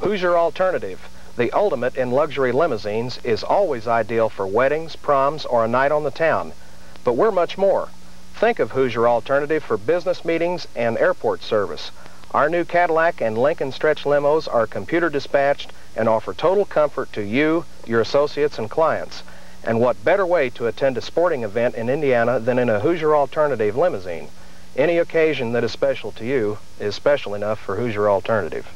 Hoosier Alternative, the ultimate in luxury limousines, is always ideal for weddings, proms, or a night on the town. But we're much more. Think of Hoosier Alternative for business meetings and airport service. Our new Cadillac and Lincoln Stretch limos are computer dispatched and offer total comfort to you, your associates, and clients. And what better way to attend a sporting event in Indiana than in a Hoosier Alternative limousine? Any occasion that is special to you is special enough for Hoosier Alternative.